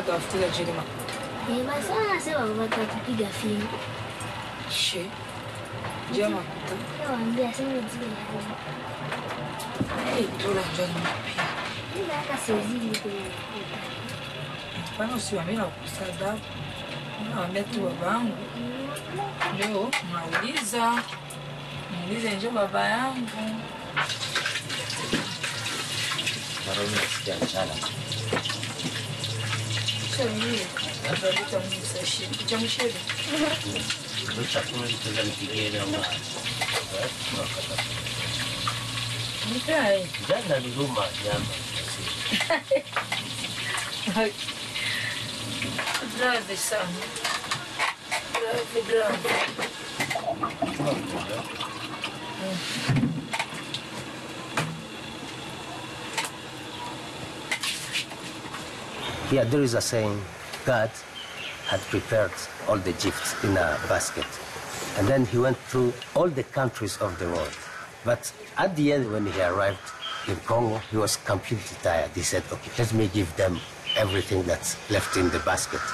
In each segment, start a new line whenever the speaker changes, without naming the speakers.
bado afukuza
kirima basana nasema watakupiga fimbo
she njema kuta
waambia sema zile
hey, tula njoni mapia
ila hata siwezili kwenye
mfano usiwambia nakukusa nawambia tu babangu leo nauliza muulize njo baba yangu
Baroni asikia mchana. Niye? Nitamsashije Ntushakurikiza nikigera mwana.
Nikaye.
Jana niluma nyama.
Grave sana. Grave grave.
Here there is a saying, God had prepared all the gifts in a basket. And then he went through all the countries of the world. But at the end, when he arrived in Congo, he was completely tired. He said, okay, let me give them everything that's left in the basket.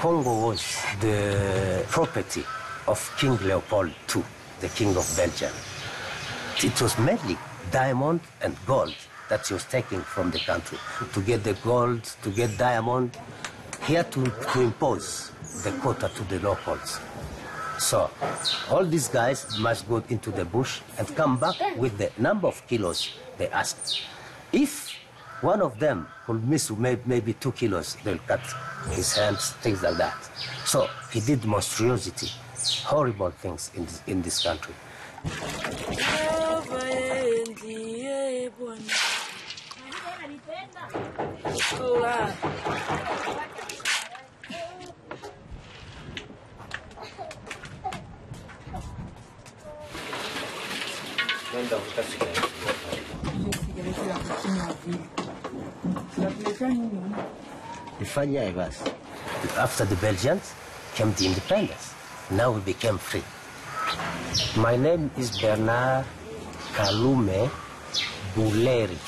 Congo was the property of King Leopold II, the King of Belgium. It was mainly diamond and gold that he was taking from the country. To get the gold, to get diamond, he had to, to impose the quota to the locals. So all these guys must go into the bush and come back with the number of kilos they asked. If one of them will miss maybe two kilos, they'll cut his hands, things like that. So he did monstrosity, horrible things in this, in this country.
Vuta sigara.
Was. After the Belgians came the independence. Now we became free. My name is Bernard Kalume Buleri.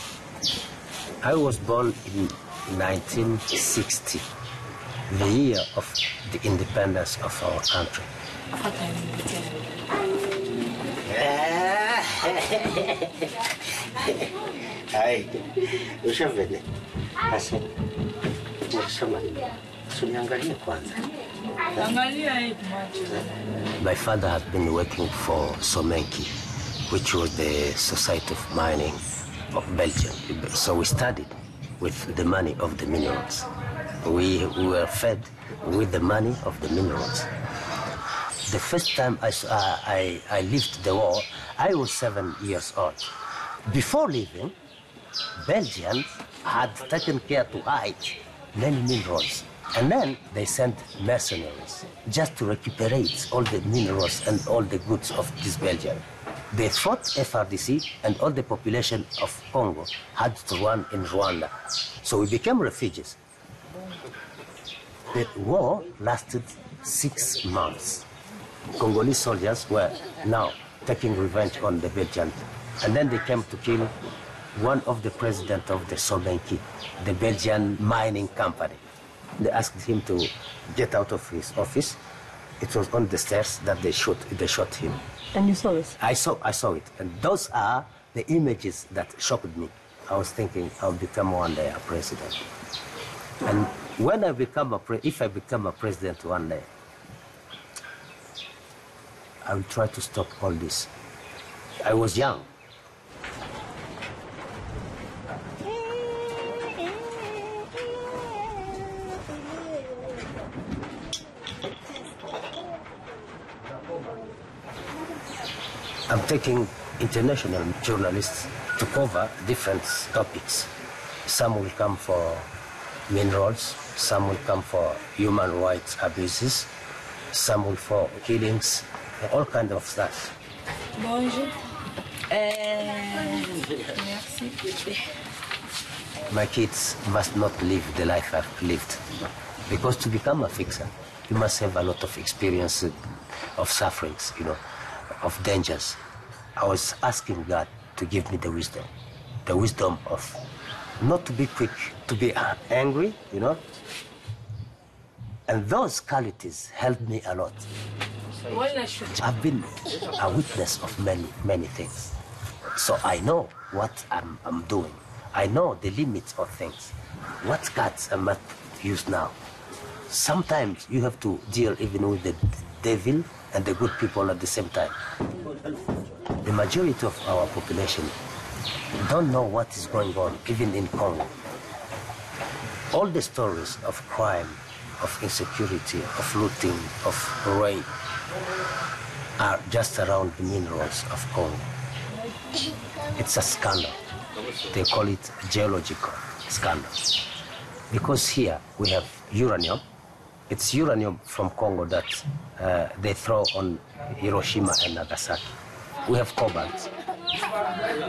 I was born in 1960, the year of the independence of our country.
Ai, ushavele. Sasa unasema usiniangalie kwanza.
Angalia hii macho.
My father had been working for Sominki, which was the Society of Mining of Belgium. So we studied with the money of the minerals. We, we were fed with the money of the minerals. The first time I, s- uh, I, I lived the war, I was seven years old. Before leaving, Belgians had taken care to hide many minerals. And then they sent mercenaries just to recuperate all the minerals and all the goods of this Belgium. They fought FRDC and all the population of Congo had to run in Rwanda. So we became refugees. The war lasted six months. Congolese soldiers were now taking revenge on the Belgians. And then they came to kill one of the president of the Sominki, the Belgian mining company. They asked him to get out of his office. It was on the stairs that they shot, they shot him.
And you saw this?
I saw, I saw it. And those are the images that shocked me. I was thinking I'll become one day a president. And when I become a pre- if I become a president one day, I will try to stop all this. I was young. I'm taking international journalists to cover different topics. Some will come for minerals, some will come for human rights abuses, some will for killings, all kind of stuff.
Bonjour. Merci.
My kids must not live the life I've lived. Because to become a fixer, you must have a lot of experience of sufferings, you know, of dangers. I was asking God to give me the wisdom, the wisdom of not to be quick, to be uh, angry, you know. And those qualities helped me a lot. I've been a witness of many, many things. So I know what I'm, I'm doing. I know the limits of things. What cards I must use now. Sometimes you have to deal even with the devil and the good people at the same time. The majority of our population don't know what is going on, even in Congo. All the stories of crime, of insecurity, of looting, of rape are just around the minerals of Congo. It's a scandal. They call it geological scandal. Because here we have uranium. It's uranium from Congo that uh, they throw on Hiroshima and Nagasaki. We have cobalt.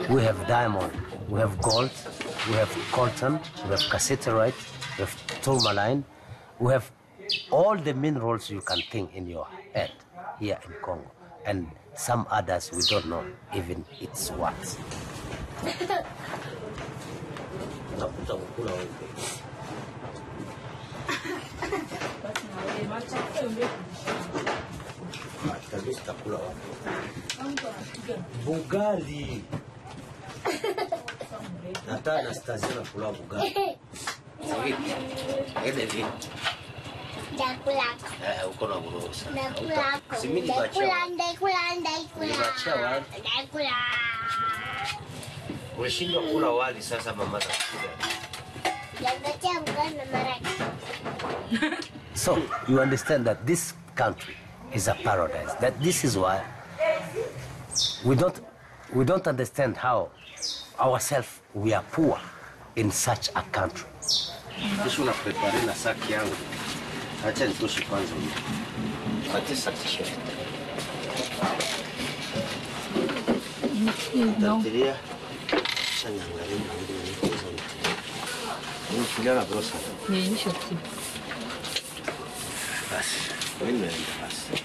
We have diamond. We have gold. We have coltan. We have cassiterite. We have tourmaline. We have all the minerals you can think in your head here in Congo. And some others we don't know even it's what. fare Bugali! Nata Anastasia pula bugali. E le
è lì. Da kulako.
Eh, ho con lavoro.
Da
kulako.
Se
mi
dico ciao.
Da kulako,
da kulako. Da kulako. Da kulako.
Umeshindwa kula wali sasa mama za
kula. Ndio mama mara.
So you understand that this country is a paradise. That this is why we don't we don't understand how ourselves we are poor in such a country. Kisha unaprepare na saki yangu. Acha nitoshe kwanza. Acha saki shote. Tatiria. Shanyangalia na ndio niko zoni. Ni kulia brosa.
Ni shoot.
Gracias. Muy bien,
gracias.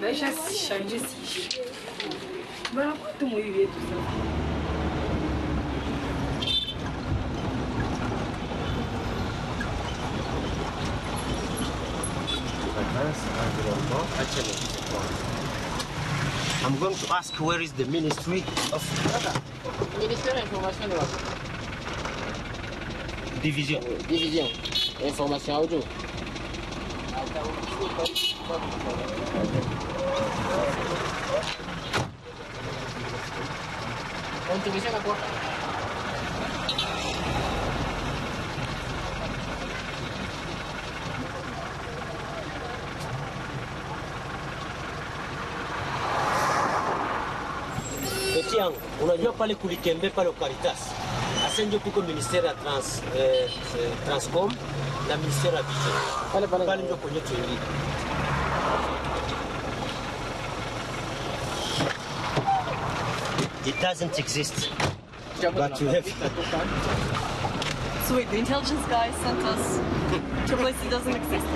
Veja se chama de Bora, quanto muito isso.
I'm going to ask where is the Ministry of
Ministère de l'Information de la
Division.
Division. Information audio. Contribution à quoi?
Unajua pale kulikembe pale Caritas. Asenjo kuko ministeri ya trans, eh, Transcom na ministeri ya vision.
Pale pale.
Pale ndio kwenye tuingie. It doesn't exist. But you have
Sweet, the intelligence guy sent us to a place that doesn't exist.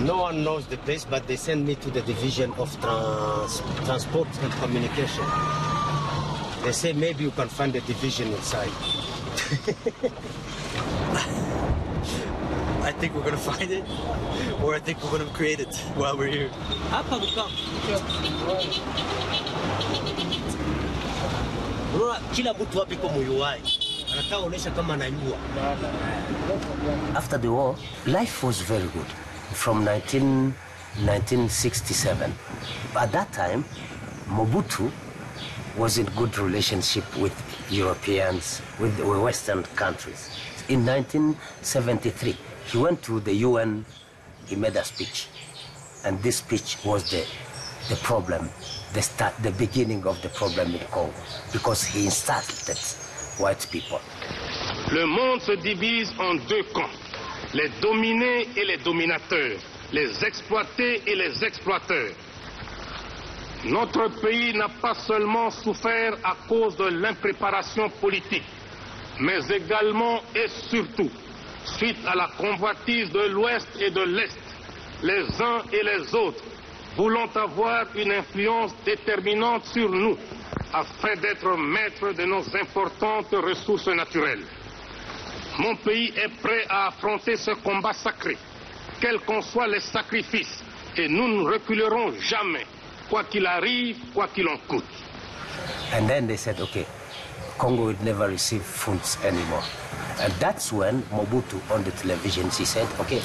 No one knows the place, but they send me to the division of trans, transport and communication. They say maybe you can find a division inside.
I think we're gonna find it, or I think we're gonna create it while we're here.
Hapa Bukavu. Unaona kila mtu hapa iko muyuwai. Anataka kuonesha kama anajua. After the war, life was very good from 19, 1967. At that time, Mobutu was in good relationship with Europeans, with Western countries. In 1973, he went to the UN, he made a speech. And this speech was the, the problem, the, start, the beginning of the problem in Congo, because he insulted white people.
Le monde se divise en deux camps, les dominés et les dominateurs, les exploités et les exploiteurs. Notre pays n'a pas seulement souffert à cause de l'impréparation politique, mais également et surtout suite à la convoitise de l'Ouest et de l'Est, les uns et les autres voulant avoir une influence déterminante sur nous afin d'être maîtres de nos importantes ressources naturelles. Mon pays est prêt à affronter ce combat sacré, quels qu'en soient les sacrifices, et nous ne reculerons jamais, quoi qu'il arrive, quoi qu'il en coûte.
And then they said, okay, Congo would never receive funds anymore. And that's when Mobutu on the television, she said, okay,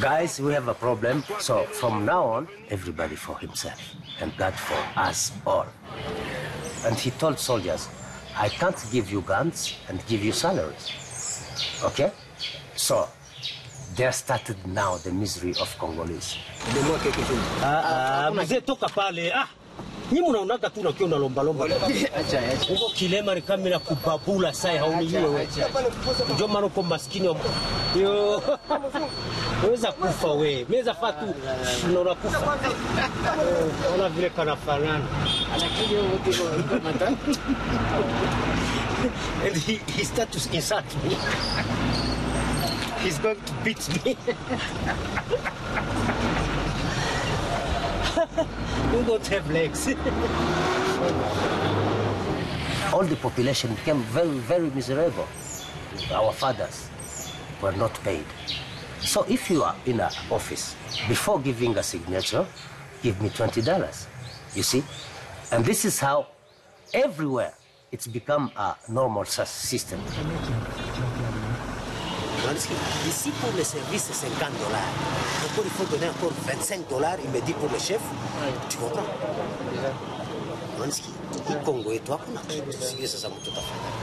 guys, we have a problem. So from now on, everybody for himself and God for us all. And he told soldiers, I can't give you guns and give you salaries. Okay? So there started now the misery of Congolese.
Ah, ah, mzee toka pale. Ah, nyi mnaonaga tu nakiwa unalombalomba uko kilema ni kama na kubabula sai hauniwe wewe. Ndio maana uko maskini. Yo. Weza kufa we meza fatu unaona kufa Eh, ona vile kana fanana
Lakini wewe uko mata.
and he, he starts to insult me he's going to beat me you don't have legs
all the population became very, very miserable. Our fathers were not paid. So if you are in an office, before giving a signature, give me $20. You see? And this is how everywhere it's become a normal sys- system.
Ici pour c'est 50 dollars. Encore il faut donner encore 25 dollars, il me dit pour le chef. Tu comprends? Atafanya.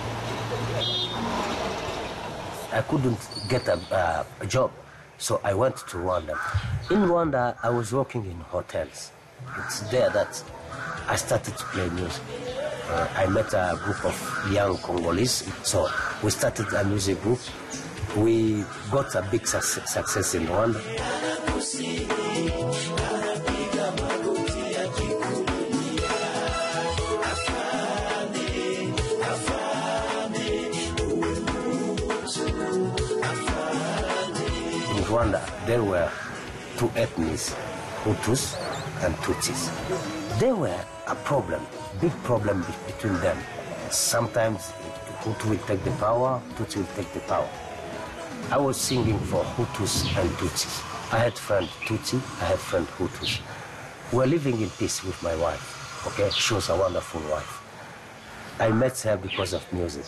I couldn't get a, a job, so I went to Rwanda. In Rwanda, I was working in hotels. It's there that I started to play music. Uh, I met a group of young Congolese, so we started a music group. We got a big suc- success in Rwanda. In Rwanda, there were two ethnies, Hutus and Tutsis. There were a problem, big problem be- between them. Sometimes Hutu will take the power, Tutsi will take the power. I was singing for Hutus and Tutsis. I had friend Tutsi, I had friend Hutus. We're living in peace with my wife. Okay, she was a wonderful wife. I met her because of music.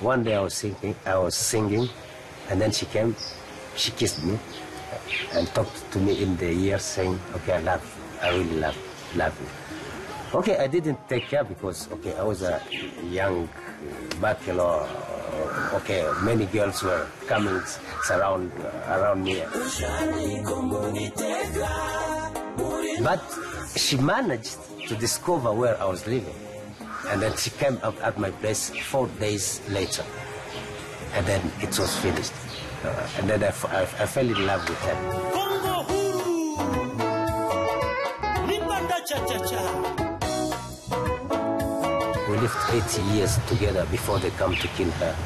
One day I was singing, I was singing, and then she came, she kissed me, and talked to me in the ear, saying, "Okay, I love you. I really love, love you." Okay, I didn't take care because okay, I was a young bachelor. Okay, many girls were coming surround around me. But she managed to discover where I was living. And then she came up at my place four days later. And then it was finished. Uh, and then I fell in love with her. Lived 80 years together before they come to kill her.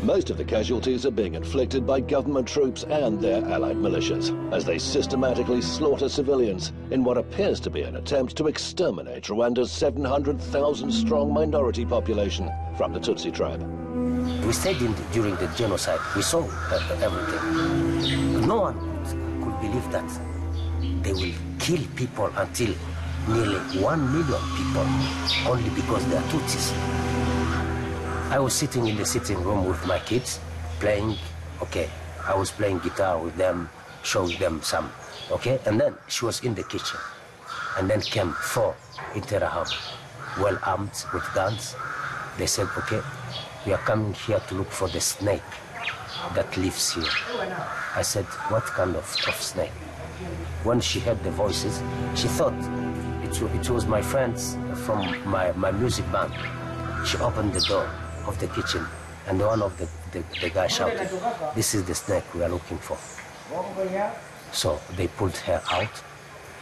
Most of the casualties are being inflicted by government troops and their allied militias as they systematically slaughter civilians in what appears to be an attempt to exterminate Rwanda's 700,000 strong minority population from the Tutsi tribe.
We stayed in the, during the genocide. We saw uh, everything. No one could believe that they will kill people until nearly one million people only because they are Tutsis. I was sitting in the sitting room with my kids, playing, okay, I was playing guitar with them, showing them some, okay, and then she was in the kitchen. And then came four Interahamwe, well armed with guns. They said, okay, we are coming here to look for the snake that lives here. I said, what kind of, of snake? When she heard the voices, she thought it, was my friends from my, my music band. She opened the door of the kitchen And one of the, the, the guys shouted, This is the snake we are looking for. So they pulled her out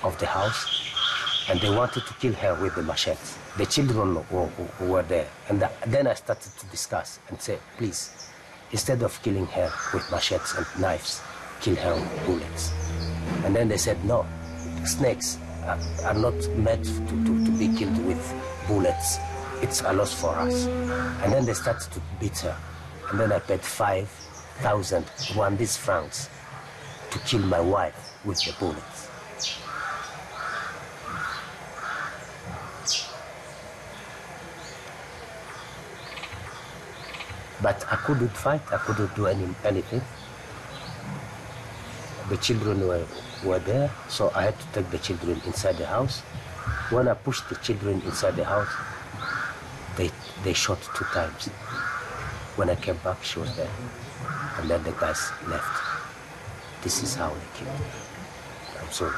of the house and they wanted to kill her with the machetes. The children who were there. And then I started to discuss and say, please, instead of killing her with machetes and knives, kill her with bullets. And then they said, no, snakes are, not meant to, to, to be killed with bullets. It's a loss for us. And then they started to beat her. And then I paid 5,000 Rwandese francs to kill my wife with the bullets. But I couldn't fight, I couldn't do any, anything. The children were, were there, so I had to take the children inside the house. When I pushed the children inside the house, they, they shot two times. When I came back, she was there. And then the guys left. This is how they killed me. I'm sorry.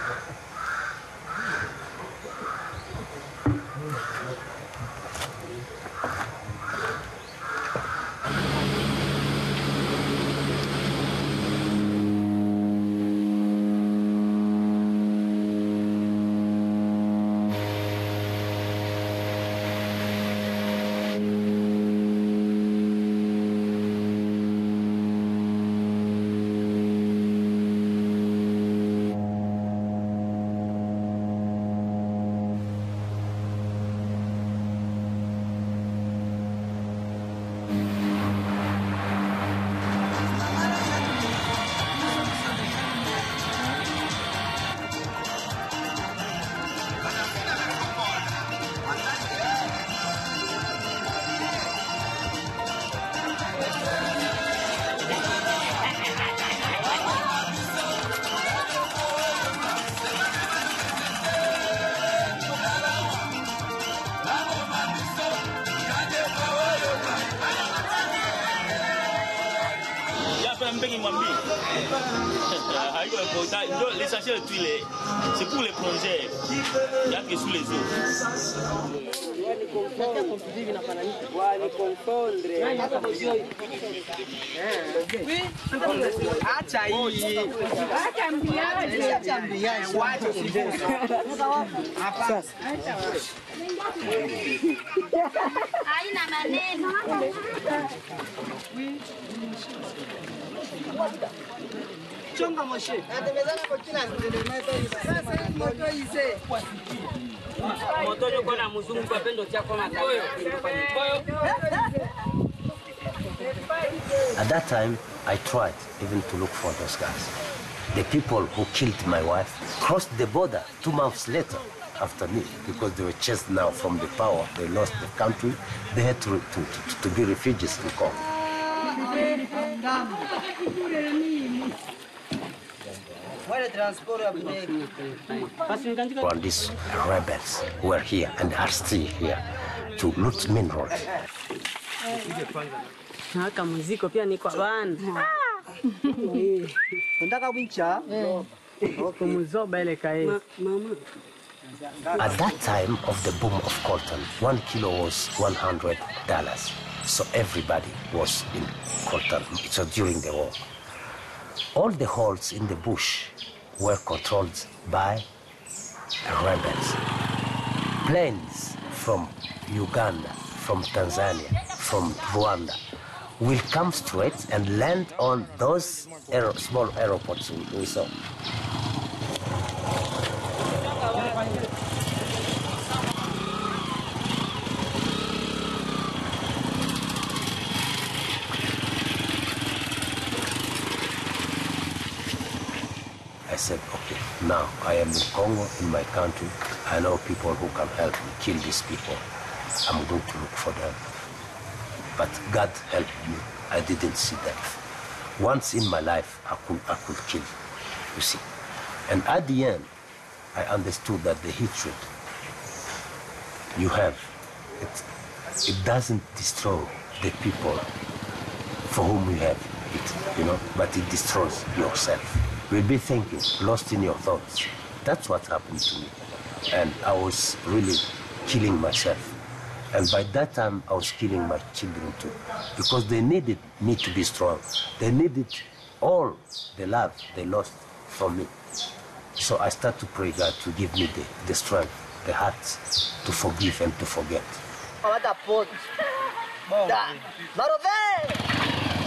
Hapa.
Haina.
Chonga moshe. Sasa hii moto ize.
moto yuko na mzungu kwa pendo chako matayo
At that time, I tried even to look for those guys. The people who killed my wife crossed the border two months later after me because they were chased now from the power. They lost the country. They had to, to, to, to be refugees in Congo. When these rebels were here and are still here to loot minerals.
Haka muziko pia ni kwa bana ah!
Unataka wincha? Eh.
kumuzoba ile kae
At that time of the boom of coltan, one kilo was $100. So everybody was in coltan. So during the war. All the holes in the bush were controlled by rebels. Planes from Uganda, from Tanzania, from Rwanda will come straight and land on those small aeroports we, we saw. I said, okay, now I am in Congo, in my country. I know people who can help me kill these people. I'm going to look for them. But God helped me. I didn't see that. Once in my life, I could, I could kill, you see. And at the end, I understood that the hatred you have, it, it doesn't destroy the people for whom you have it, you know, but it destroys yourself. You'll be thinking, lost in your thoughts. That's what happened to me. And I was really killing myself. And by that time, I was killing my children too, because they needed me to be strong. They needed all the love they lost from me. So I started to pray God to give me the, the strength, the heart to forgive and to forget.
Hawata poto. Da. Marove!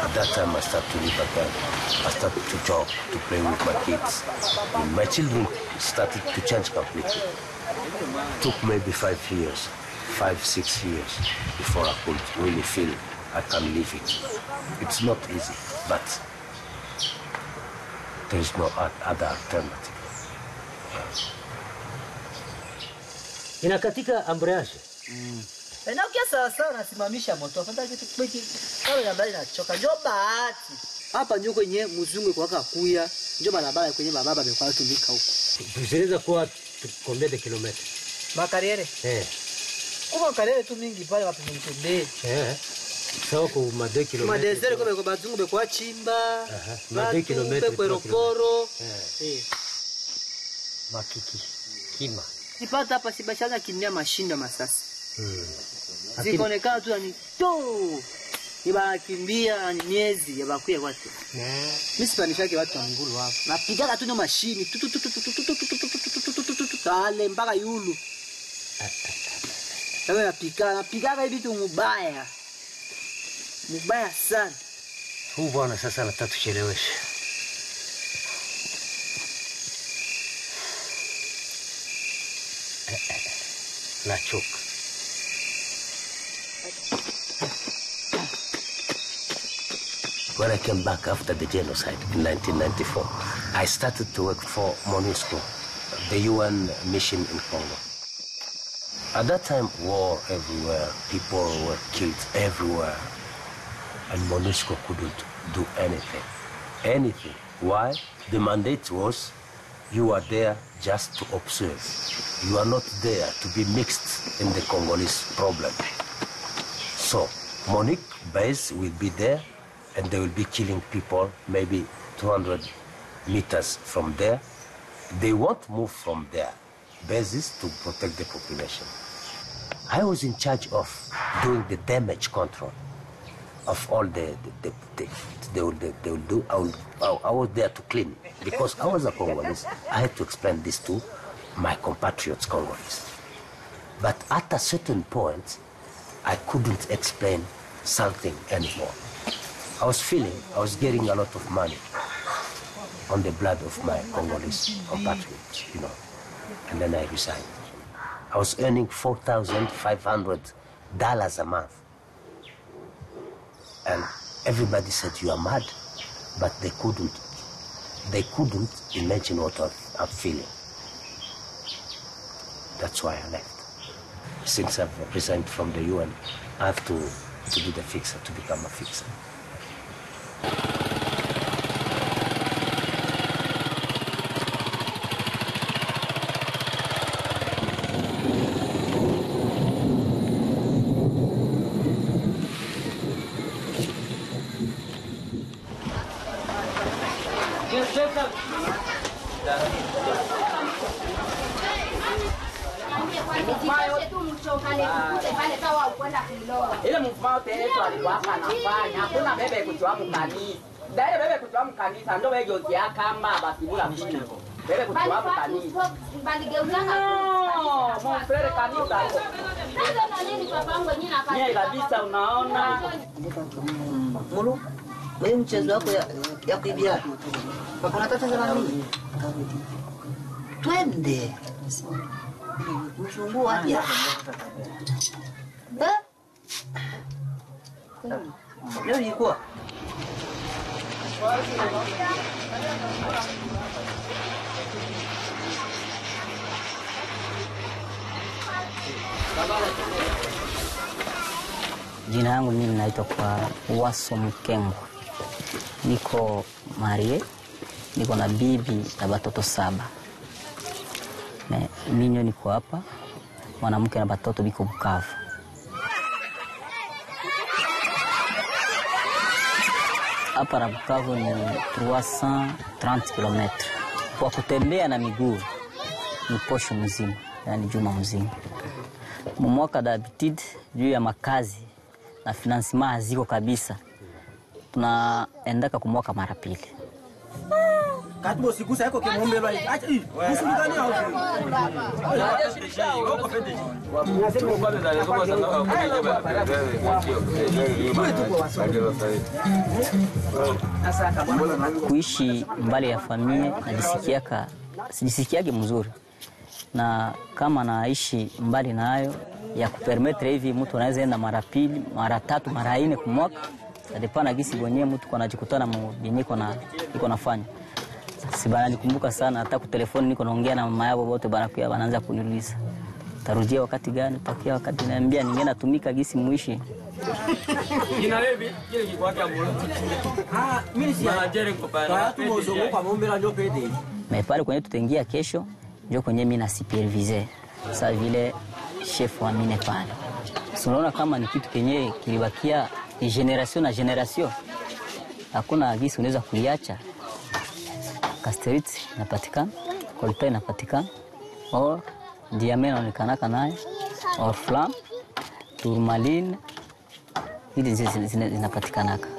At that time, I started to live again. I started to talk, to play with my kids. And my children started to change completely. took maybe five years, five, six years before I could really feel I can live it. It's not easy, but there is no other alternative.
Inakatika ambreage. Mm.
Na ukia sawa sawa nasimamisha moto. Afadhali kitu kipiki. Kama ya mbali nachoka. Njoo bahati. Hapa ndio kwenye mzungu kwa kakuya. Njoo barabara kwenye baba amekuwa akimika huko.
Zinaweza kuwa tu- combien de kilomita?
Makariere.
Eh.
Kuma kariere tu mingi pale wapi mtembee.
Eh. Sawa kwa made 2 kilomita.
Madezere kwa kwa bazungu bekuwa chimba.
Aha. Made 2 kilomita.
Kwa rokoro.
Eh.
Eh.
Makiki. Kima.
Sipata hapa sibashana kinia mashinda masasi.
Hmm.
Zikaonekana tu yani to. ibakimbia ni miezi ya bakuya watu. Mimi sipanishake watu wa nguru hapo. Napigaga tu na mashini. Tu tu tu tu tu tu tu tu tu tale mpaka yulu. Sasa napiga napigaga hivi tu mubaya. Mubaya sana.
Huu bwana sasa. Eh, eh, Nachoka.
When I came back after the genocide in 1994, I started to work for MONUSCO, the UN mission in Congo. At that time, war everywhere, people were killed everywhere, and MONUSCO couldn't do anything. Anything. Why? The mandate was you are there just to observe. You are not there to be mixed in the Congolese problem. So, MONUC base will be there and they will be killing people maybe 200 meters from there. They won't move from there. Bases to protect the population. I was in charge of doing the damage control of all the, the, the, the they, will, they, they will do. I, will, I, I was there to clean because I was a Congolese. I had to explain this to my compatriots Congolese. But at a certain point, I couldn't explain something anymore. I was feeling I was getting a lot of money on the blood of my Congolese compatriots, you know. And then I resigned. I was earning $4,500 a month. And everybody said, you are mad. But they couldn't, they couldn't imagine what I'm feeling. That's why I left. Since I've resigned from the UN, I have to, to be the fixer, to become a fixer
you kamba basi bila mjini mbele kutuwapo kanisa no mfrere kanisa yeye kabisa unaona
mulu wewe mchezo wako ya, ya kuibia papa nataka sana mimi twende mzungu wapi Leo ilikuwa
Jina yangu mimi naitwa kwa Waso Mkengwa, niko marie, niko na bibi na batoto saba. Minyo niko hapa, mwanamke na batoto biko Bukavu. Hapa na Bukavu ni 330 km kwa kutembea na miguu ni posho mzima, yani juma mzima. Mumwaka d'habitude juu ya makazi na financement haziko kabisa, tunaendaka kumwaka mara pili.
Sikusa yako acha hii
kuishi mbali ya familia najisikiaka sijisikiage mzuri, na kama naishi mbali nayo ya kupermetre hivi mtu anaweza enda mara pili mara tatu mara ine kumwaka adepana gisi gwenyewe mtu kanajikutana na iko nafanya si bananikumbuka sana, hata kutelefoni niko naongea na mama yao wote bana kwa wanaanza kuniuliza. Tarudia wakati gani, utakia wakati, naambia ningeenda tumika gisi muishi. Me pale kwenye tutaingia kesho njo kwenye mi na supervise. Sa vile chef wa mine pale, sunaona kama ni kitu kenye kilibakia ni generation na generation, hakuna gisi unaweza kuiacha. Kastelit inapatikana, Kolpa inapatikana, or Diame inaonekanaka naye, or Flam, Turmaline, hizi zinapatikanaka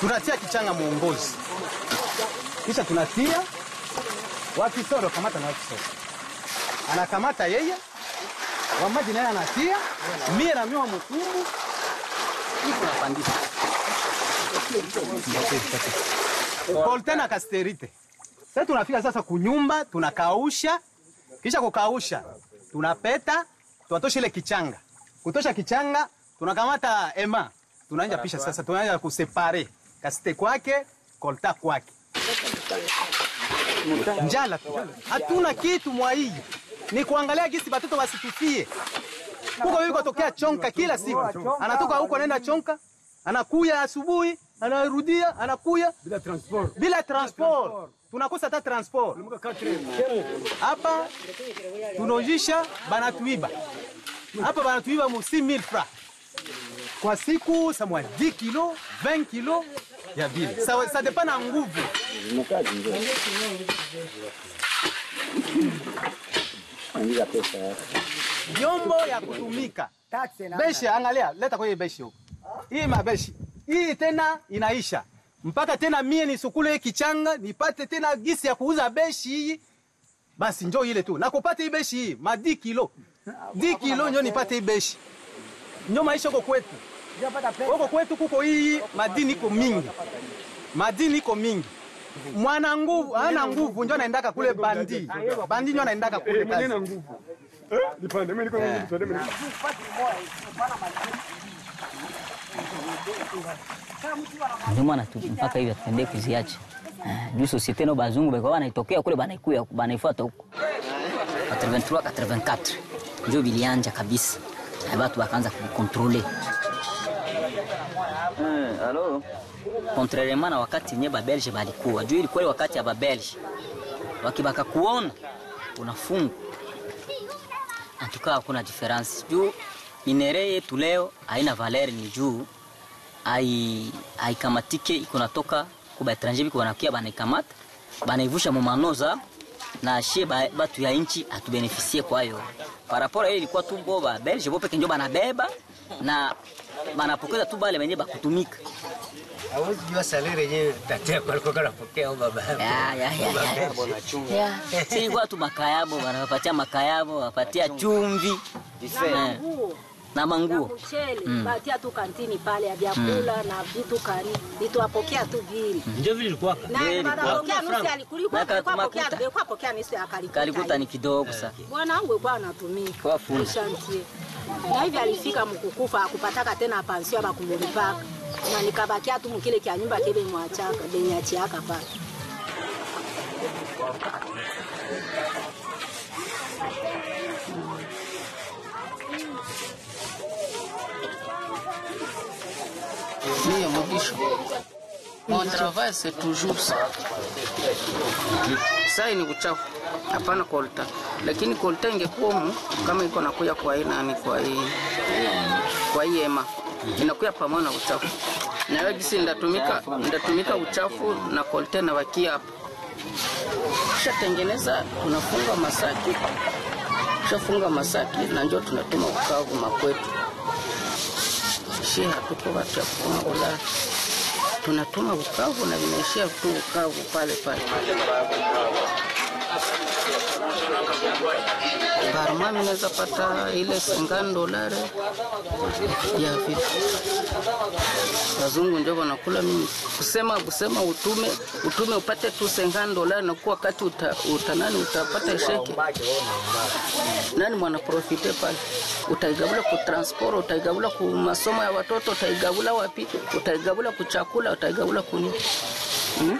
tunatia kichanga mwongozi, kisha tunatia wakisoro, kamata na wakisoro, anakamata yeye wamaji naye anatia mie na miwa mkungu iko napandisha kolte na kasterite. Sasa tunafika sasa kunyumba, tunakausha, kisha kukausha tunapeta, tunatosha ile kichanga. Kutosha kichanga, tunakamata ema, tunaanja pisha sasa, tunaanja kusepare kasite kwake, kolta kwake. Njala tu, hatuna kitu mwa hii, ni kuangalia gisi batoto wasitufie huko. Yuko tokea chonka kila siku, anatoka huko anaenda chonka, anakuya asubuhi, anarudia, anakuya. Bila transport, bila transport. Tunakosa hata transport. Hapa, tunojisha banatuiba. Hapa, banatuiba mu 6000 francs kwa siku, samwa 10 kilo 20 kilo ya vile, ça ça dépend na nguvu vyombo ya kutumika. Beshi, angalia, leta kwa hii beshi huko. Hii mabeshi. Hii tena inaisha. Mpaka tena mie nisukule kichanga, nipate tena gisi ya kuuza beshi hii. Basi njoo ile tu. Na kupata hii beshi hii, ma 10 kilo. 10 kilo njoo nipate hii beshi. Njoo maisha huko kwetu. Huko kwetu kuko hii madini iko mingi. Madini iko mingi. Mwana nguvu, hana nguvu ndio anaendaka kule bandi. Bandi ndio anaendaka kule kazi.
Ndio maana tu mpaka hivi atende kuziacha. Eh, Juu societe no bazungu beko wanaitokea kule banaikuya banaifuata huko. 83 84 ndio bilianja kabisa. Watu wakaanza kukontrole. Eh, alo. Contrairement na wakati nye babelge balikuwa. Juu ilikuwa wakati ya babelge Wakibaka kuona unafungwa. antuka, hakuna difference. Juu minere yetu leo haina valeri ni juu haikamatike, aikamatike iko natoka kuba etranger biko wanakia banaikamata banaivusha mu manoza na shie ba- batu ya nchi atubenefisie kwayo parapora ile ilikuwa tu boba belge bope na banabeba na banapokeza tu bale wenye bakutumika.
Hawezi jua salary yenyewe tatia kwa alikuwa anapokea baba. Yako.
Ya, ya, ya, ya. Ya, si kwa tu makayabo wanapatia makayabo wapatia chumvi. Na manguo.
Mchele.
Mm.
batia tu kantini pale ya vyakula mm. na vitu kani. Nitwapokea tu vile.
Ndio vile ilikuwa
na wanapokea nusu ya kulikuwa
kwa
kulikuwa pokea
makuta.
kulikuwa pokea nusu ya kalikuta.
Kalikuta ni kidogo sasa.
bwana wangu kwa anatumika
Kwa fundi.
shantie na hivi alifika mkukufa akupataka tena pansio bakumulipaka na nikabakia tu mkile kya nyumba kile mwachaka benyachiaka pale
Ndiyo Mon travail c'est toujours ça. Sai ni kuchafu. hapana kolta. Lakini kolta ingekuwa kama iko nakuya kwa hii nani kwa hii kwa hii ema. inakuya pamoja na uchafu. Na wewe gisi ndatumika ndatumika uchafu na kolta na wakia hapo. Kisha tengeneza unafunga masaki. Kisha funga masaki na njoo tunatuma ukavu makwetu. Shi hatuko watu ya kufungula tunatuma Bukavu na vinaishia tu Bukavu pale pale. Barma naweza pata ile sengani dolare ya vitu. Wazungu ndio wanakula mimi. Kusema kusema utume utume upate tu sengani dolare na kuwa wakati uta, uta nani utapata sheke nani mwana profite pale utaigabula ku transport utaigabula ku masomo ya watoto utaigabula wapi? Utaigabula ku chakula utaigabula kuni hmm?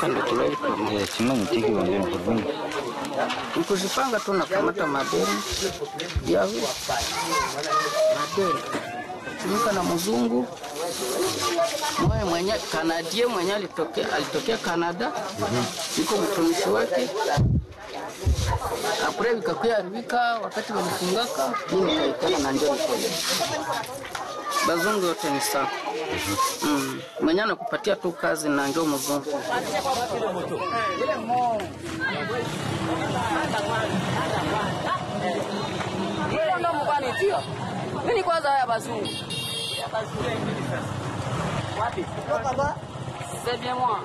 kando
kidogo kimanyi
tiki tu nakamata mabere javu mabere tumika na mzungu mwe mwenye kanadie mwenye alitokea alitokea Kanada. Niko mm -hmm. mtumishi wake. Akure vikakuya haribika wakati walifungaka mimi nikaikana na njoo bazungu yote ni sawa mm. mwenye anakupatia tu kazi na ndio mzungu.
Mimi kwanza haya bazungu. C'est bien moi.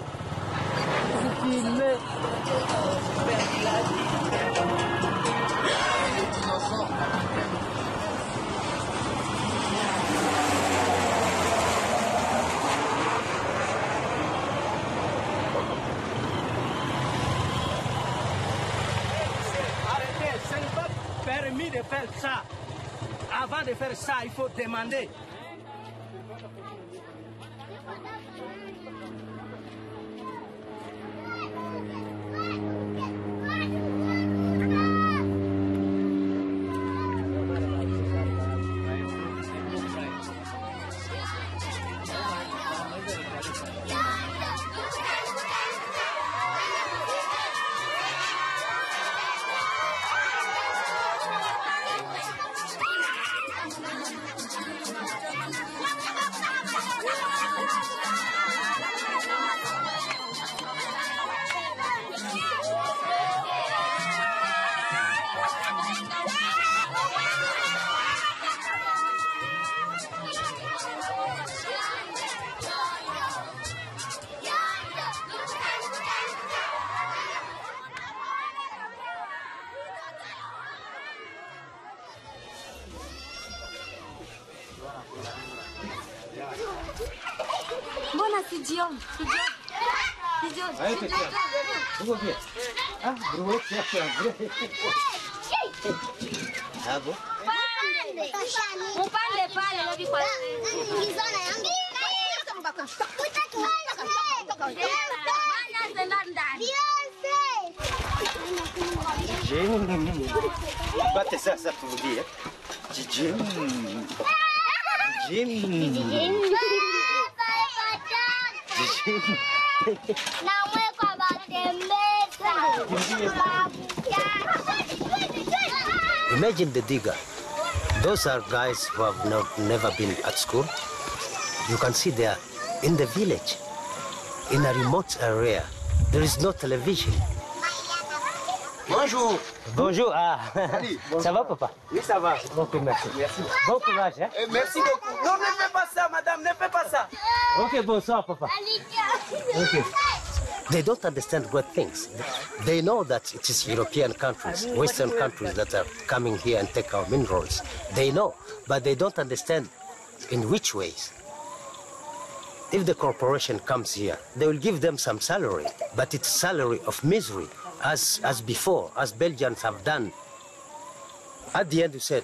Faire ça. Avant de faire ça, il faut demander.
Hapo upande
é pale nabi kwa Pate sasa turudie. Jijim. Jijim. Jijim.
Jijim. Na mwe kwa
batembeza. Babu.
Imagine the digger. Those are guys who have not, never been at school. You can see they are in the village, in a remote area. There is no television.
Bonjour.
Bonjour. Ah.
Salut.
Ça va, papa
Oui, ça va.
Beaucoup merci.
Merci.
Bon courage. Hein?
Eh, merci beaucoup. Non, ne fais pas ça, madame, ne fais pas ça.
Ok, bonsoir, papa. Ok. They don't understand great things. They know that it is European countries, Western countries that are coming here and take our minerals. They know, but they don't understand in which ways. If the corporation comes here, they will give them some salary, but it's salary of misery, as, as before, as Belgians have done. At the end, you said,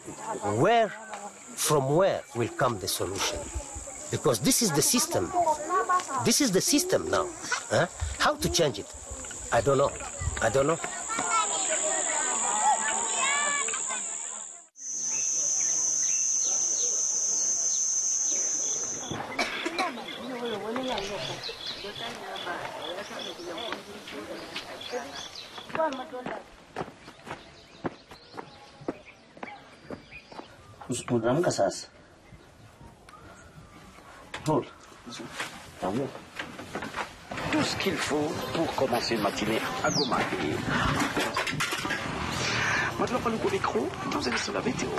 where, from where will come the solution? Because this is the system. This is the system now. Huh? How to change it? I don't know. I don't know.
Unaamka sasa.
Tout ce qu'il faut pour commencer une matinée à Gomagé. Maintenant, on va nous mettre dans la météo.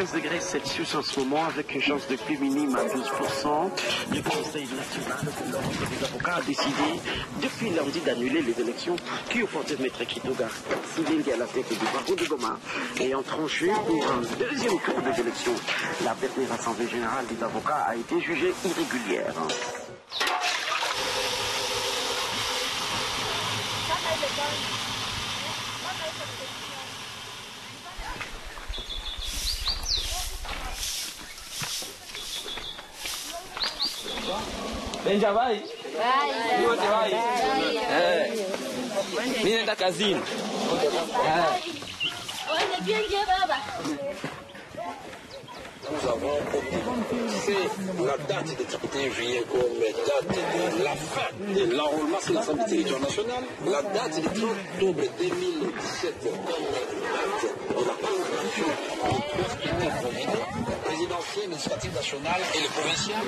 Il fait 15 degrés Celsius en ce moment avec une chance de pluie minime à 12%. Le Conseil national de l'ordre des avocats a décidé depuis lundi d'annuler les élections qui opposaient Maître Kitoga Silingi à la tête du barreau de Goma et ont tranché pour un deuxième tour des élections. La dernière assemblée générale des avocats a été jugée irrégulière.
Enja Eh. Mimi nenda kazini. Eh. Wewe pia baba.
Nous avons fixé la date du 31 juillet comme date de la fin de l'enrôlement sur l'Assemblée du territoire national, la date du 30 octobre 2017 comme date de la du scrutin provincial, présidentiel, législatif national et le provincial.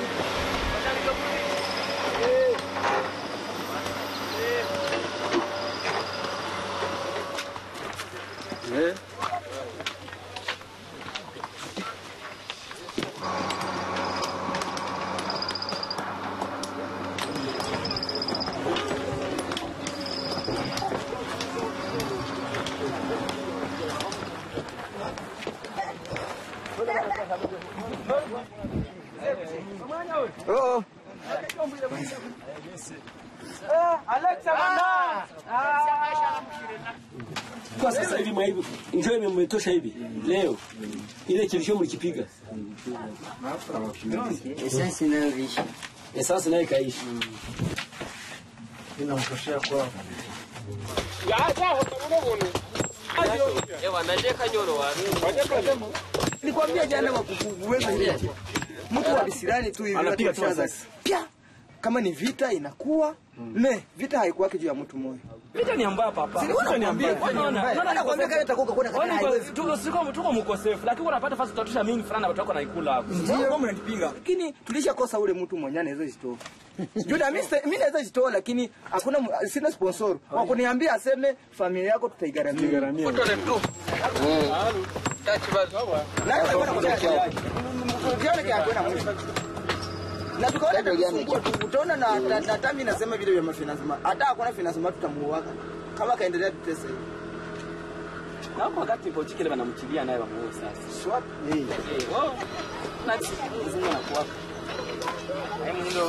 toshe hivi leo ile chemsho mlikipiga
esansi inayoishi
esansi nayo ikaishi
inamtoshea kwao nilikwambia jana wakuweza mtu wa bisirani tu hivi pia kama ni vita inakuwa ne vita haikuwaki juu ya mtu mmoja.
Vita ni mbaya papa.
Si wewe unakwambia,
Unaona?
vita ni mbaya. Nakwambia kama itakuwa kuna kama
kwa-
haiwezi.
tuko siko tuko mkosefu lakini unapata fasi tutatosha mingi fulani watu wako naikula hapo.
Ndio kama unanipinga. Lakini tulishakosa ule mtu mwenye anaweza zito Juda mimi mimi naweza jitoa lakini hakuna sina sponsor. Wa kuniambia aseme familia yako tutaigaramia. Tutaigaramia na tukaona tutasumbua tu, utaona na tatami nasema vile vya mafinance hata hakuna finance ma kama kaendelea tutesa.
Na hapo wakati pochi kile naye wamuue sasa.
Swap. Eh.
Oh. Na zima na kuwaka. Mundo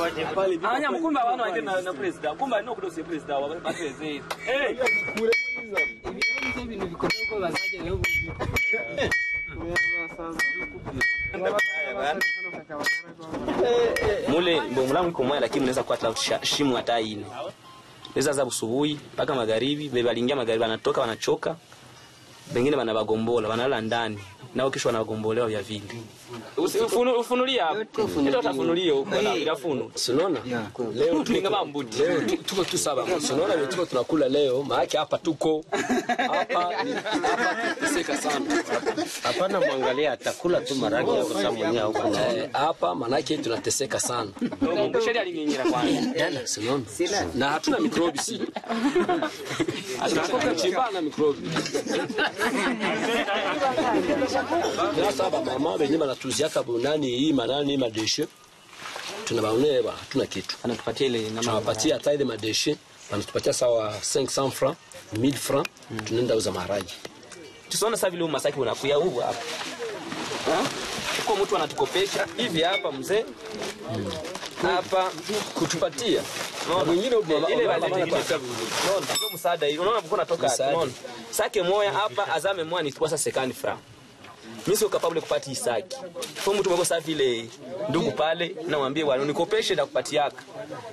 Mule bomulangu iko moya lakini mnaweza kupata shimu hata ine. leza za busubuhi mpaka magharibi, bebe aliingia magharibi wanatoka wanachoka. Wengine wanabagombola, wanalala ndani. Nao kisha wanagombolewa vya vile ufunulia hapo. Hata utafunulia huko na bila
funu unaona? Leo
tulinga
bambuti. tuko tu saba. Unaona leo tuko tunakula leo? Maana hapa tuko. Hapa hapa tuseka sana.
Hapana mwangalia atakula tu maragi ya kusamunia huko
hapa maana yake tunateseka sana.
Mshari alinyingira kwanza
eh, jana unaona? Na hatuna mikrobi si? Tunakoka chimbana mikrobi. Ndio saba mama wenyewe tuziaka bunani hii manani hii madeshe. Tunabaonea hatuna kitu,
anatupatia ile
tunawapatia hata ile madeshe anatupatia sawa 500 francs 1000 francs. Mm. tunaenda uza maharaji.
Tusiona sasa vile umasaki unakuya huu hapa. Uko mtu anatukopesha. Hivi hapa mzee. Mm. hapa.
Kutupatia.
Msaada, unaona,
unaona,
unaona, unaona, unaona, unaona, unaona, unaona, ni kwa unaona, unaona, unaona, mimi sio capable kupata hii saki kwa mtu mwako safi vile ndugu pale namwambia bwana unikopeshe na kupatiaka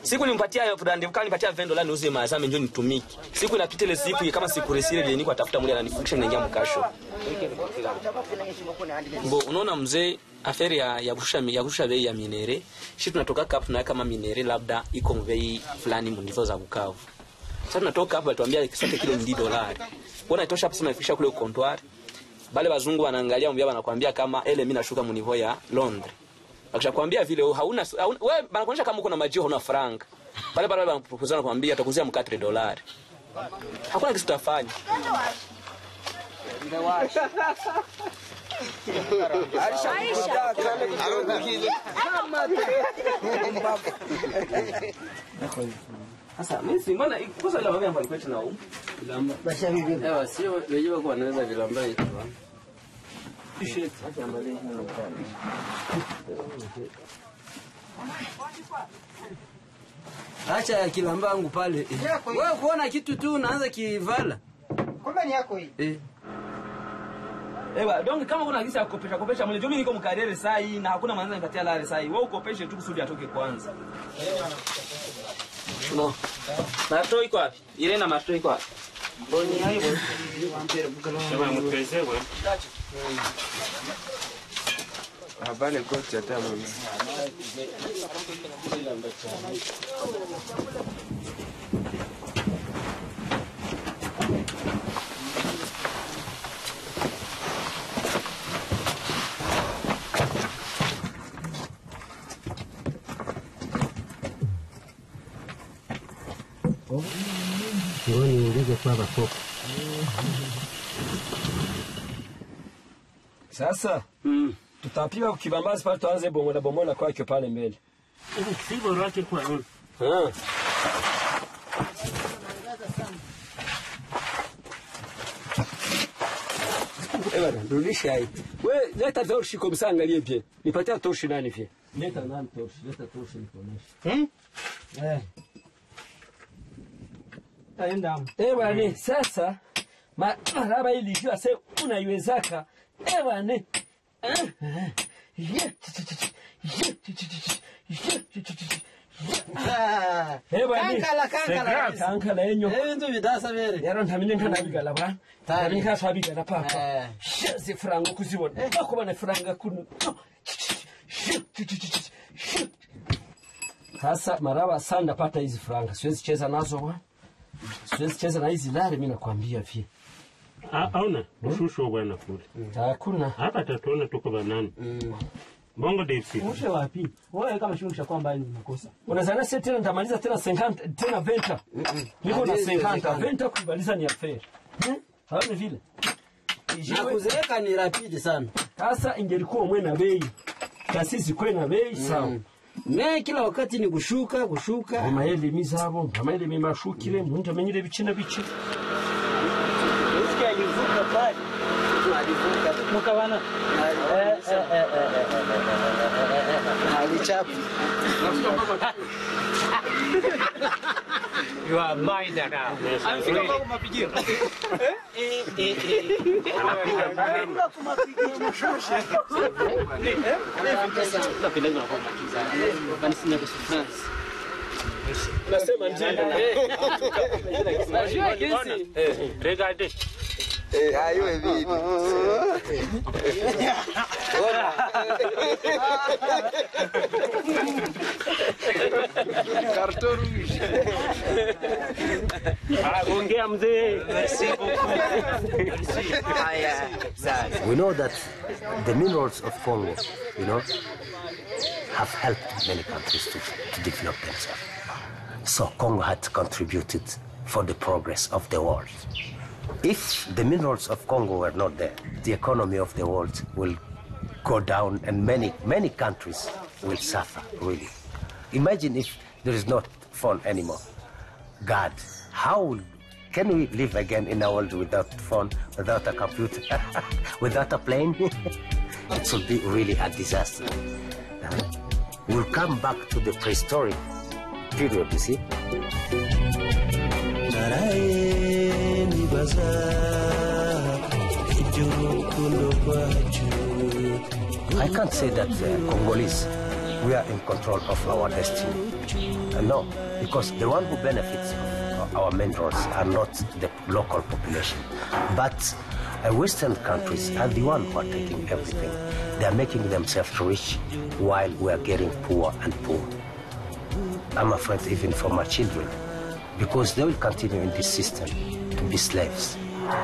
siku nimpatia brand kama nipatia vendo la niuze mazame njoo nitumiki. Siku inapita ile siku kama siku resile ile niko atafuta mmoja ananifundisha naingia mkasho. Mbo, unaona mzee aferi ya ya kushusha ya kushusha bei ya minere. Shi tunatoka kapu tunaweka kama minere labda iko mvei fulani mundizo za Bukavu sasa tunatoka hapa tuambia kisote kilo ndi dolari. Bona itosha sema ifisha kule kontwari bale bazungu wanaangalia mbia wanakuambia kama ele mimi nashuka munivo ya Londres. Akishakwambia vile oh, hauna, hauna wewe banakuonyesha kama uko na majio hauna franga pale pale banapropose kwambia atakuzia mkate dolari hakuna kitu tutafanya Sasa mimi si mbona kosa la mama alikuwa tuna huko. Vilamba.
Ewa, sio wenyewe wako wanaweza vilamba hivi.
T-shirt. Acha ya hiyo.
Acha ya kilambangu pale. Wewe kuona kitu tu unaanza kivala.
Kumbe ni yako hii.
Eh.
Ewa, donc kama kuna kisa ya kukopesha kopesha mwenye mimi niko mkarere saa hii na hakuna maneno nipatia lare saa hii. Wewe ukopeshe tu kusudi atoke kwanza. No. Mato iko wapi? Ile na mato iko wapi? Mboni hayo.
Sema mpezewe.
Habari kocha hata mimi.
Kwa bakoko.
Sasa tutapiga kibambazi pale, tuanze bomola bomola kwake pale mbele.
Sibo rake kwa nini?
Ah. Ewa, rudisha hii. We, leta torshi kwa msangalie bien. Nipatia torshi nani pia? Leta nani torshi? Leta nikuoneshe.
Hmm?
Eh. Eh bwana, sasa maraba ili jua unaiwezaka. Eh bwana. sasa maraba sana pata hizi franga siwezi cheza nazo bwana Siwezi cheza na hizi lari, mimi nakwambia pia.
Aona, ushusho bwana kule.
Hakuna.
Hapa tatuona tuko banana. Bongo DFC.
Ushe wapi? Wewe kama shule kishakuwa mbali ni makosa.
Unazana sasa tena nitamaliza tena 50 tena venta. Niko na
Hadithi
50
inawezekana.
venta kumaliza ni affair. Haoni vile.
Na kuzeeka ni rapidi sana.
Sasa ingelikuwa mwe na bei. Kasisi kwe na bei sawa
me kila wakati ni kushuka kushuka
amaelemi imizabo amaelemi mashukire muntu amenyire ibice na
bice alivuka Mukabana. Eh eh eh eh, eh. Alichapa.
You are mine now.
Amefika kwa kumapigio.
Eh eh eh. Anapiga
Nasema ndio.
Regardez.
Eh, ayo vile. Carton rouge.
Ongea mzee.
We know that the minerals of Congo, you know, have helped many countries to, to develop themselves. So Congo had contributed for the progress of the world. If the minerals of Congo were not there, the economy of the world will go down and many, many countries will suffer, really. Imagine if there is not phone anymore. God, how can we live again in a world without phone, without a computer, without a plane? it will be really a disaster. We'll come back to the prehistoric period, you see. I can't say that uh, Congolese, we are in control of our destiny. Uh, no, because the one who benefits of our minerals are not the local population, but uh, Western countries are the one who are taking everything. They are making themselves rich while we are getting poor and poor. I'm afraid even for my children, because they will continue in this system to be slaves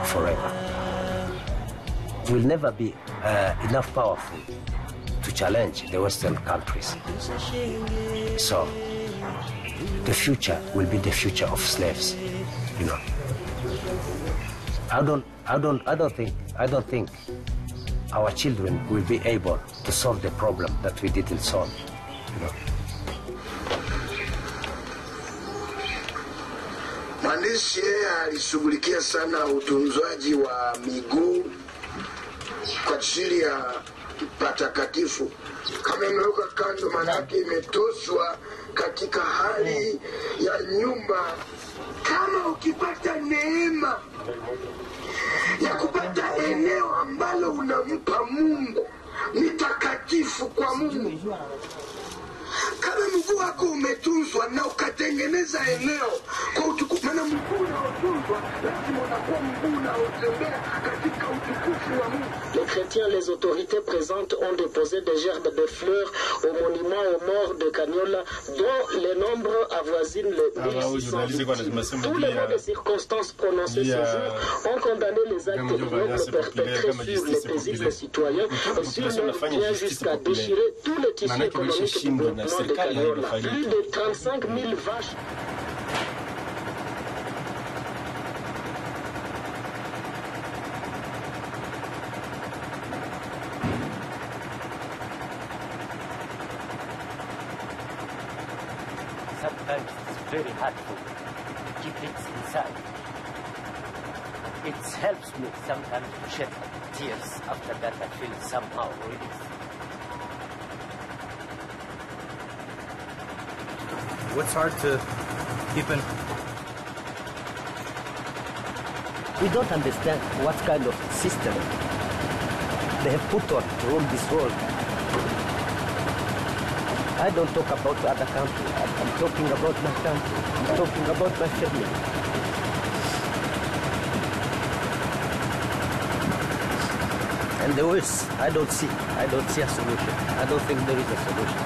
forever. Will never be uh, enough powerful to challenge the Western countries. So, the future will be the future of slaves, you know. I don't, I don't, I don't think, I don't think our children will be able to solve the problem that we didn't solve, you know.
Yeye alishughulikia sana utunzwaji wa miguu kwa ajili ya patakatifu. Kama imewekwa kando, manake imetoswa katika hali ya nyumba. Kama ukipata neema ya kupata eneo ambalo unampa Mungu ni takatifu kwa Mungu kama mguu wako umetunzwa na ukatengeneza eneo kwa utukufu, maana mguu unaotunzwa lazima unakuwa mguu unaotembea katika utukufu wa Mungu.
Les chrétiens, les autorités présentes ont déposé des gerbes de fleurs au monument aux morts de Cagnola, dont le nombre avoisine les
Ah, bah oui,
1600
journaliste, quoi,
victimes.
nasema
Tous les mots de circonstances prononcés ce
dia-
jour ont condamné les actes ignobles perpétrés sur les paisibles citoyens, sur
inafanya
bien jusqu'à déchirer tout le tissu
Maanake
économique du développement de. Plus de 35 000 vaches
helps me sometimes to shed tears. After that, I feel somehow relief.
What's hard to keep in?
We don't understand what kind of system they have put on to rule this world. I don't talk about other countries. I'm I'm talking about my country. I'm talking about my family. And the worst, I don't see. I don't see a solution. I don't think there is a solution.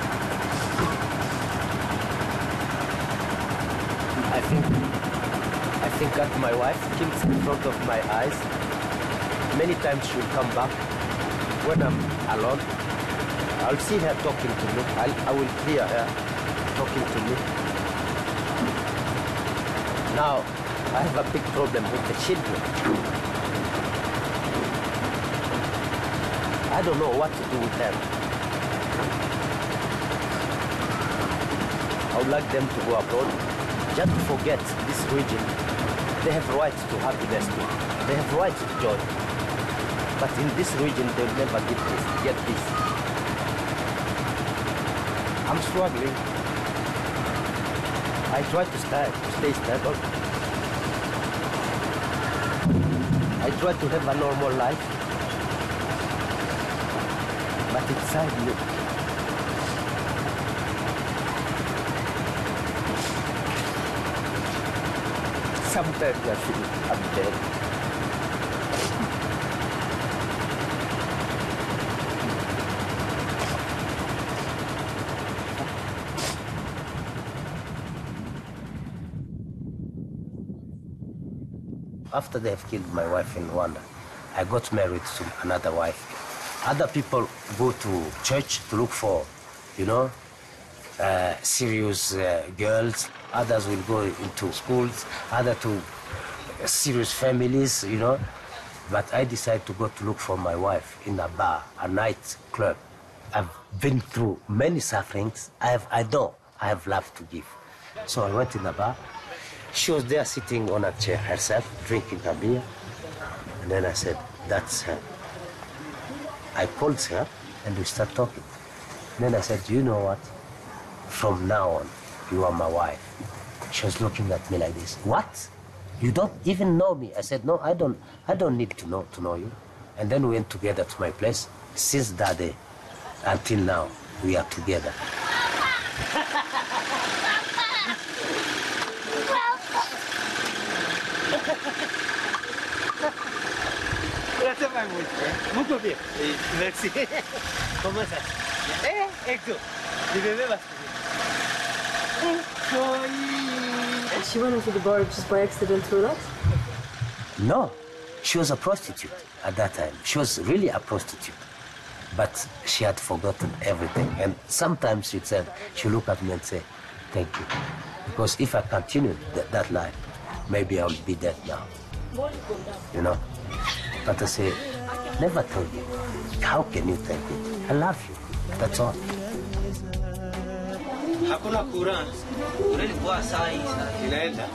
I think I think that my wife kills in front of my eyes. Many times she'll come back when I'm alone. I'll see her talking to me. I'll, I will hear her talking to me. Now, I have a big problem with the children. I don't know what to do with them. I would like them to go abroad, just to forget this region. They have rights to happiness too. They have rights to joy. But in this region, they'll never get this. Get this. I'm struggling. I try to stay, to stay stable. I try to have a normal life. Bak güzel bir Somewhere we are feeling up there. After they have killed my wife in Rwanda, I got married to another wife other people go to church to look for, you know, uh, serious uh, girls. Others will go into schools. Other to uh, serious families, you know. But I decided to go to look for my wife in a bar, a night club. I've been through many sufferings. I have, I know, I have love to give. So I went in the bar. She was there sitting on a chair herself, drinking a beer. And then I said, that's her. I called her and we started talking. Then I said, you know what? From now on, you are my wife. She was looking at me like this. What? You don't even know me? I said, no, I don't, I don't need to know, to know you. And then we went together to my place. Since that day until now, we are together.
She went into the bar just by accident through that?
No, she was a prostitute at that time. She was really a prostitute. But she had forgotten everything. And sometimes she'd say, she'd look at me and say, thank you. Because if I continued th- that life, maybe I would be dead now. You know? But I say, never thank you. How can you thank me? I love you. That's all.
Hakuna kura. Kura ilikuwa saa hii. Inaenda.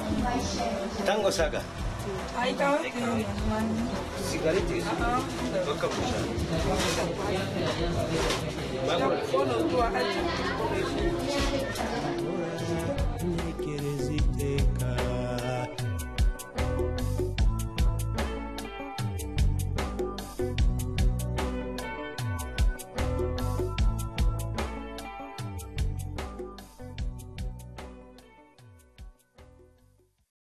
Tango saga. Sigareti. Mako.